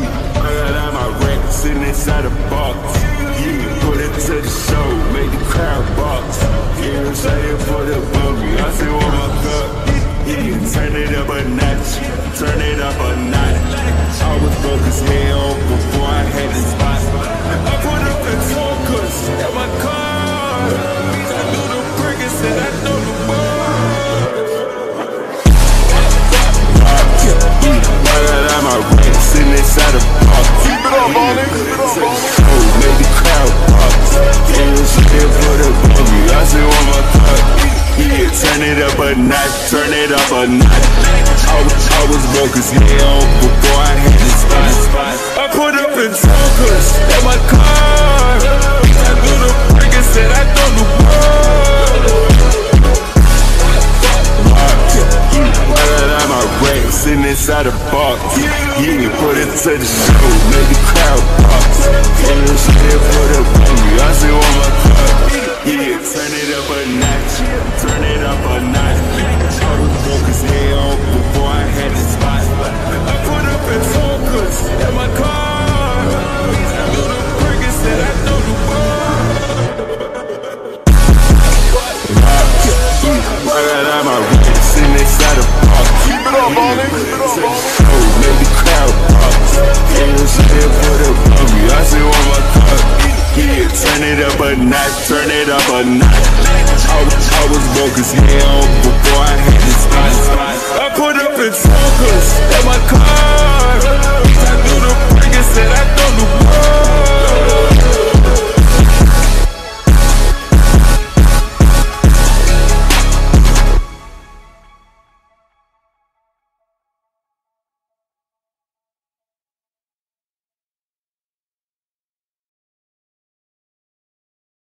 Got all my racks sitting inside a sitting inside a box. Keep it up, it up, Bonnie. Oh, make the crowd box. Yeah, she did for the bummy. I say want my cup. Yeah, turn it up a notch, turn it up a notch. I was, I was broke as hell before I had the spot. I put up in talkers at my sitting inside a box. You yeah, put it to the show, make the crowd box. Turn it up a notch, turn it up a notch. I was, I was broke as hell before I had the spot. I put up in talkers at my car. I do the